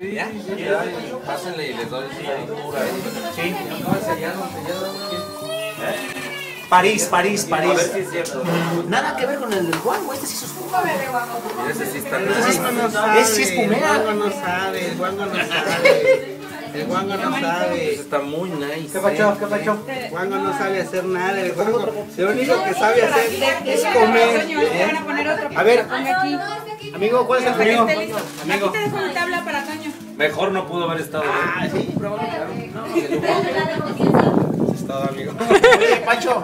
¿Ya? Ya, pásenle y les doy. Sí. París, París, A ver París. si es cierto. Nada que ver con el del guango, este sí es. Y ese sí está Ese sí es- no sabe, ese sí es el guango no sabe, el guango no sabe. El guango no sabe. está muy nice. ¿Qué pacho? ¿Qué pacho? El guango no sabe hacer nada. El guango lo único que sabe hacer es comer. A ver. Ponga aquí. Amigo, ¿cuál es el esté listo. Aquí te dejo una tabla para Toño. Mejor no pudo haber estado. Ah, sí, probable. La de conciencia. Es todo, amigo. Oye, Pacho,